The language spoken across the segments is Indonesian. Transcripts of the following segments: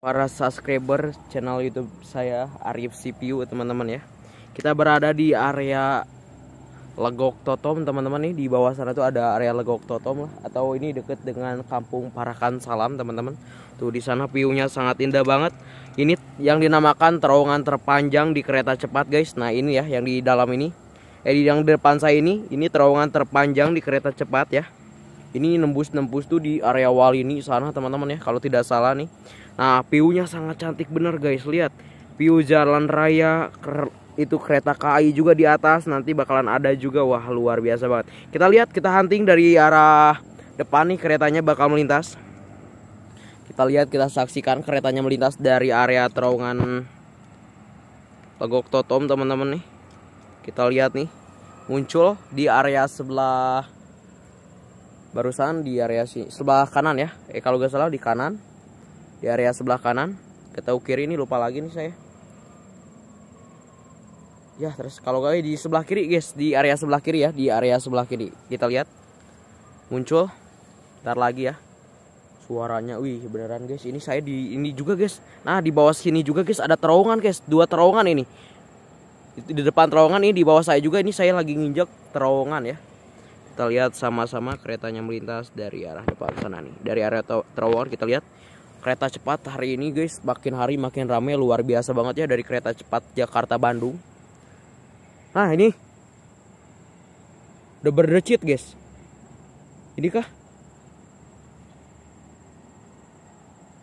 para subscriber channel YouTube saya Arif CPU teman-teman ya. Kita berada di area Legok Totom teman-teman nih di bawah sana tuh ada area Legok Totom lah atau ini deket dengan Kampung Parakan Salam teman-teman. Tuh di sana view-nya sangat indah banget. Ini yang dinamakan terowongan terpanjang di kereta cepat guys. Nah ini ya yang di dalam ini. Eh di yang depan saya ini ini terowongan terpanjang di kereta cepat ya. Ini nembus-nembus tuh di area Walini sana teman-teman ya kalau tidak salah nih. Nah, view-nya sangat cantik bener guys. Lihat, view jalan raya itu kereta KAI juga di atas. Nanti bakalan ada juga. Wah, luar biasa banget. Kita lihat, kita hunting dari arah depan nih keretanya bakal melintas. Kita lihat, kita saksikan keretanya melintas dari area terowongan Legok Totom teman-teman nih. Kita lihat nih, muncul di area sebelah barusan di area si sebelah kanan ya. Eh kalau gak salah di kanan di area sebelah kanan. Kita kiri ini lupa lagi nih saya. Ya terus kalau gak di sebelah kiri guys. Di area sebelah kiri ya di area sebelah kiri. Kita lihat. Muncul. Ntar lagi ya. Suaranya wih beneran guys. Ini saya di ini juga guys. Nah di bawah sini juga guys ada terowongan guys. Dua terowongan ini. Di depan terowongan ini di bawah saya juga ini saya lagi nginjek terowongan ya. Kita lihat sama-sama keretanya melintas dari arah depan sana nih. Dari area terowongan kita lihat kereta cepat hari ini guys. Makin hari makin rame luar biasa banget ya dari kereta cepat Jakarta Bandung. Nah ini. Udah berdecit guys. Ini kah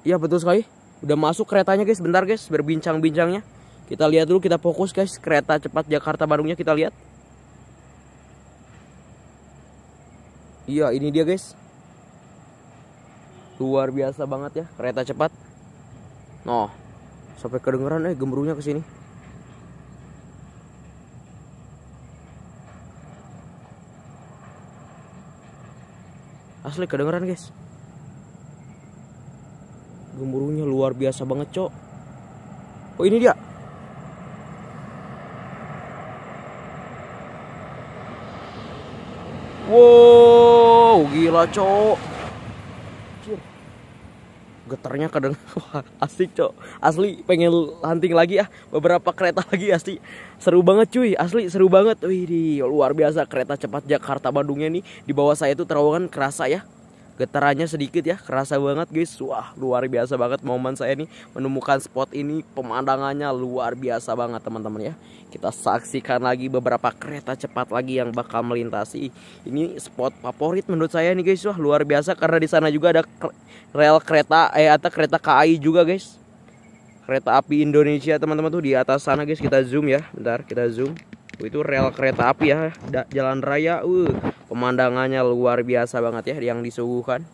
iya betul sekali. Udah masuk keretanya guys. Bentar guys. Berbincang-bincangnya. Kita lihat dulu kita fokus guys. Kereta cepat Jakarta Bandungnya kita lihat. Iya ini dia guys luar biasa banget ya. Kereta cepat. Noh. Sampai kedengeran eh gemuruhnya ke sini. Asli kedengeran guys. Gemuruhnya luar biasa banget cok. Oh ini dia. Wow gila cok getarnya kadang asik cok. Asli pengen hunting lagi ya beberapa kereta lagi asli. Seru banget cuy. Asli seru banget. Wih di luar biasa kereta cepat Jakarta Bandungnya nih. Di bawah saya itu terowongan kerasa ya getarannya sedikit ya kerasa banget guys. Wah luar biasa banget momen saya nih menemukan spot ini pemandangannya luar biasa banget teman-teman ya. Kita saksikan lagi beberapa kereta cepat lagi yang bakal melintasi ini spot favorit menurut saya nih guys. Wah luar biasa karena di sana juga ada rel kereta eh atau kereta KAI juga guys. Kereta api Indonesia teman-teman tuh di atas sana guys. Kita zoom ya bentar kita zoom itu rel kereta api ya. Jalan raya uh. Pemandangannya luar biasa banget ya yang disuguhkan.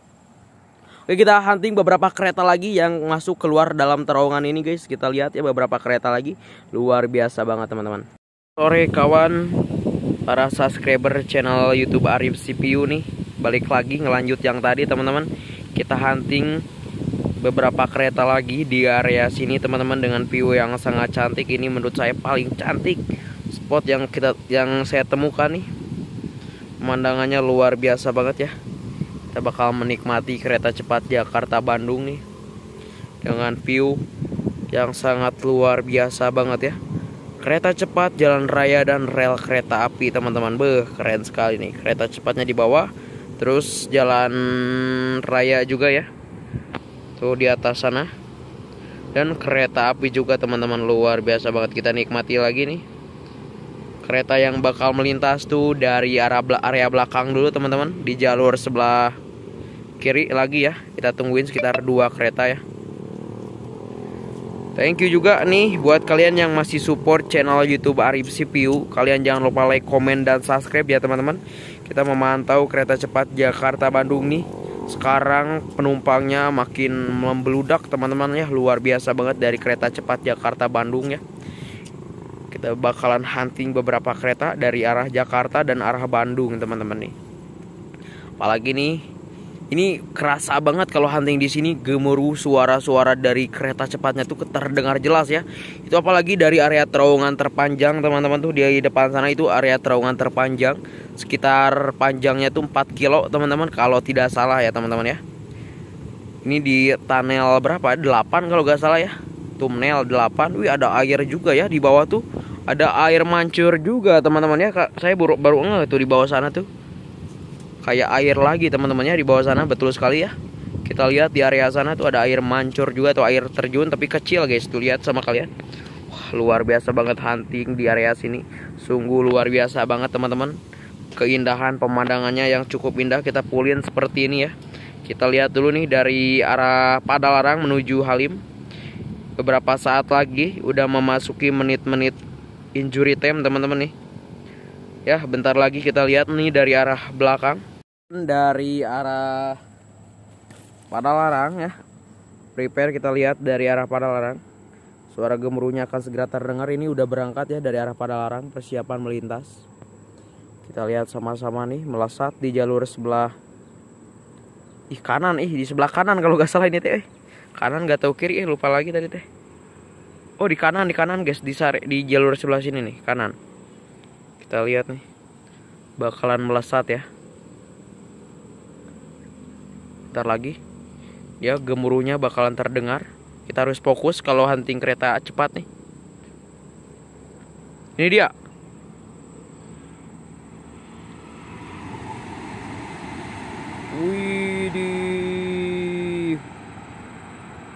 Oke kita hunting beberapa kereta lagi yang masuk keluar dalam terowongan ini guys. Kita lihat ya beberapa kereta lagi. Luar biasa banget teman-teman. Sore kawan. Para subscriber channel youtube Arif CPU nih. Balik lagi ngelanjut yang tadi teman-teman. Kita hunting beberapa kereta lagi di area sini teman-teman Dengan view yang sangat cantik. Ini menurut saya paling cantik Spot yang kita yang saya temukan nih pemandangannya luar biasa banget ya. Kita bakal menikmati kereta cepat Jakarta Bandung nih dengan view yang sangat luar biasa banget ya. Kereta cepat jalan raya dan rel kereta api teman-teman. Beh keren sekali nih. Kereta cepatnya di bawah terus jalan raya juga ya. Tuh di atas sana. Dan kereta api juga teman-teman. Luar biasa banget. Kita nikmati lagi nih kereta yang bakal melintas tuh dari arah area belakang dulu teman-teman. Di jalur sebelah kiri lagi ya. Kita tungguin sekitar dua kereta ya. Thank you juga nih buat kalian yang masih support channel YouTube Arif CPU kalian jangan lupa like comment dan subscribe ya teman-teman. Kita memantau kereta cepat Jakarta Bandung nih. Sekarang penumpangnya makin membeludak teman-teman ya. Luar biasa banget dari kereta cepat Jakarta Bandung ya kita bakalan hunting beberapa kereta dari arah Jakarta dan arah Bandung teman-teman nih apalagi nih ini kerasa banget kalau hunting di sini gemuruh suara-suara dari kereta cepatnya tuh terdengar jelas ya itu apalagi dari area terowongan terpanjang teman-teman tuh di depan sana itu area terowongan terpanjang sekitar panjangnya tuh 4 kilo teman-teman kalau tidak salah ya teman-teman ya Ini di tunnel berapa? 8 kalau gak salah ya. Tunnel 8. Wih, ada air juga ya di bawah tuh. Ada air mancur juga, teman-teman ya. Saya baru baru ngeh tuh di bawah sana tuh. Kayak air lagi, teman-temannya di bawah sana betul sekali ya. Kita lihat di area sana tuh ada air mancur juga atau air terjun tapi kecil guys. Tuh lihat sama kalian. Wah, luar biasa banget hunting di area sini. Sungguh luar biasa banget, teman-teman. Keindahan pemandangannya yang cukup indah kita pulin seperti ini ya. Kita lihat dulu nih dari arah Padalarang menuju Halim. Beberapa saat lagi udah memasuki menit-menit injury time teman-teman nih. Ya, bentar lagi kita lihat nih dari arah belakang. Dari arah Padalarang ya. Prepare kita lihat dari arah Padalarang. Suara gemuruhnya akan segera terdengar. Ini udah berangkat ya dari arah Padalarang, persiapan melintas. Kita lihat sama-sama nih melesat di jalur sebelah ih kanan ih di sebelah kanan kalau gak salah ini teh eh. kanan gak tahu kiri eh lupa lagi tadi teh oh di kanan di kanan guys. Di sare, di jalur sebelah sini nih kanan. Kita lihat nih. Bakalan melesat ya. Ntar lagi. Ya gemuruhnya bakalan terdengar. Kita harus fokus kalau hunting kereta cepat nih. Ini dia.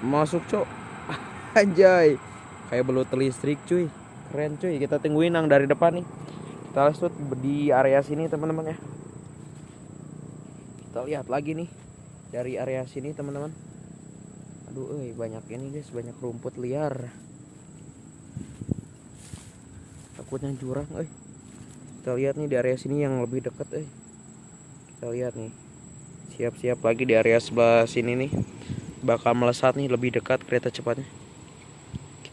Masuk cok. Anjay kayak belut listrik cuy. Keren cuy. Kita tungguin nang dari depan nih. Kita lihat di area sini teman-teman ya. Kita lihat lagi nih. Dari area sini teman-teman. Aduh eh banyak ini guys. Banyak rumput liar. Takutnya jurang eh. Kita lihat nih di area sini yang lebih dekat eh. Kita lihat nih. Siap-siap lagi di area sebelah sini nih. Bakal melesat nih lebih dekat kereta cepatnya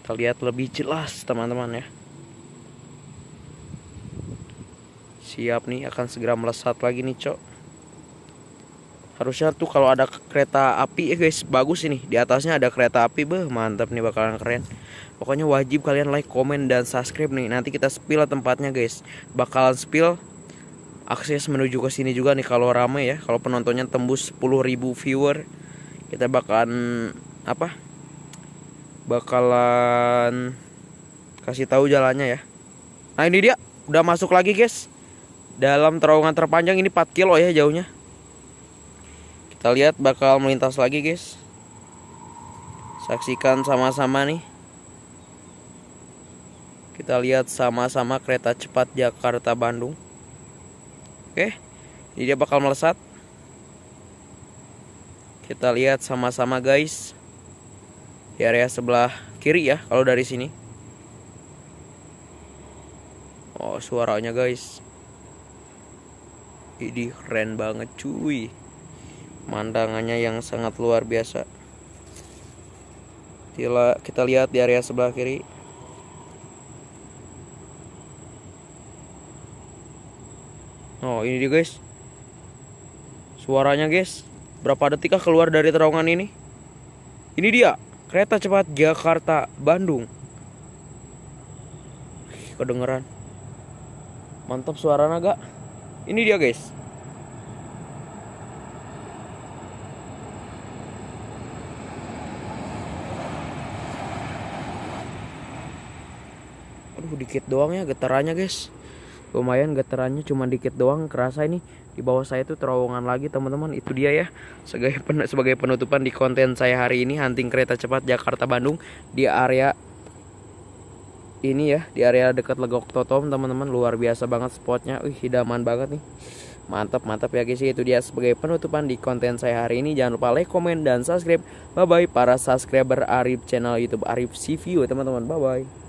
kita lihat lebih jelas teman-teman ya. Siap nih akan segera melesat lagi nih cok. Harusnya tuh kalau ada kereta api ya guys bagus ini. Di atasnya ada kereta api beh mantap nih bakalan keren. Pokoknya wajib kalian like comment dan subscribe nih. Nanti kita spill tempatnya guys. Bakalan spill akses menuju ke sini juga nih kalau rame ya. Kalau penontonnya tembus 10.000 viewer kita bakalan apa bakalan kasih tahu jalannya ya. Nah ini dia. Udah masuk lagi guys. Dalam terowongan terpanjang ini 4 kilo ya jauhnya. Kita lihat bakal melintas lagi guys. Saksikan sama-sama nih. Kita lihat sama-sama kereta cepat Jakarta Bandung. Oke ini dia bakal melesat. Kita lihat sama-sama guys di area sebelah kiri ya kalau dari sini. Oh suaranya guys. Ini keren banget cuy. Mandangannya yang sangat luar biasa. Kita, kita lihat di area sebelah kiri. Oh ini dia guys. Suaranya guys. Berapa detik keluar dari terowongan ini? Ini dia, kereta cepat Jakarta Bandung. Kedengeran. Mantap suara naga. Ini dia, guys. Aduh, dikit doang ya getarannya, guys. Lumayan getarannya cuma dikit doang kerasa ini. Di bawah saya itu terowongan lagi teman-teman. Itu dia ya. Sebagai pen sebagai penutupan di konten saya hari ini hunting kereta cepat Jakarta Bandung di area ini ya di area dekat Legok Totom teman-teman. Luar biasa banget spotnya. Wih hidaman banget nih. Mantap mantap ya guys itu dia sebagai penutupan di konten saya hari ini. Jangan lupa like komen dan subscribe. Bye bye para subscriber Arif channel YouTube Arif CV teman-teman. Bye bye